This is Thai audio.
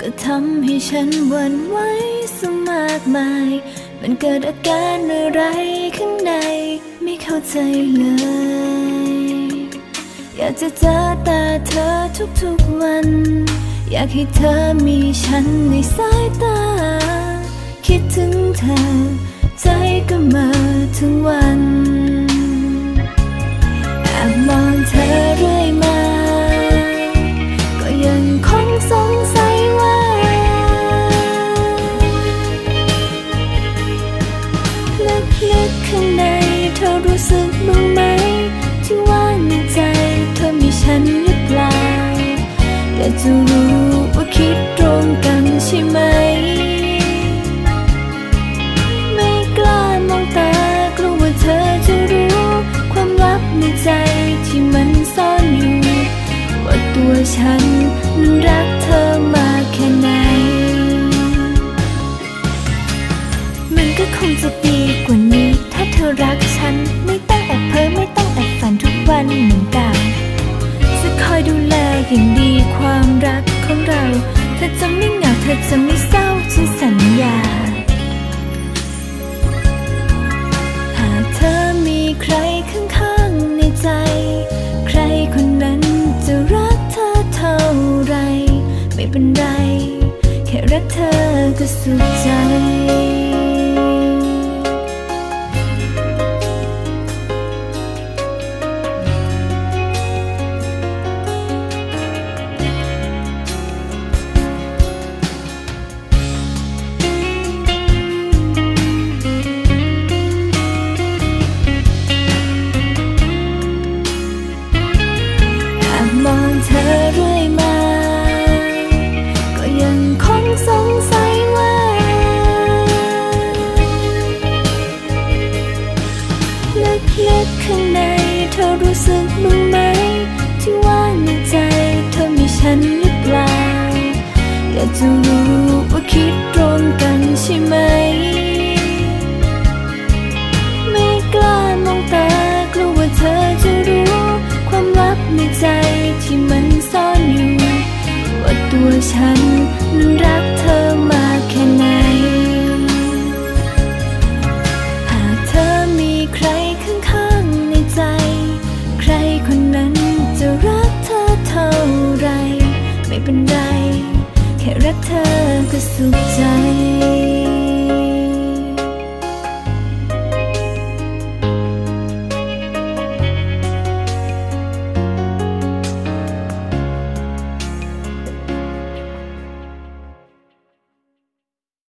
ก็ทำให้ฉันหวั่นไหวสมากมาย มันเกิดอาการอะไรข้างใน ไม่เข้าใจเลย อยากจะเจอตาเธอทุกๆวัน อยากให้เธอมีฉันในสายตา คิดถึงเธอ ใจก็มาถึงวันแอบมองเธอ จะรู้ว่าคิดตรงกันใช่ไหม ไม่กล้ามองตากลัวว่าเธอจะรู้ ความลับในใจที่มันซ่อนอยู่ ว่าตัวฉันนั้นรักเธอมากแค่ไหน มันก็คงจะดีกว่านี้ ถ้าเธอรักฉันไม่ต้องแอบเพ้อไม่ต้องแอบฝันทุกวันเหมือนเก่าจะคอยดูแลอย่างดี รักเธอก็สุขใจ จะรู้ว่าคิดตรงกันใช่ไหม ไม่กล้ามองตากลัวว่าเธอจะรู้ ความลับในใจที่มันซ่อนอยู่ ว่าตัวฉันนั้นรักเธอมากแค่ไหน หากเธอมีใครข้างๆในใจ ใครคนนั้นจะรักเธอเท่าไร ไม่เป็นไร เธอก็สุขใจ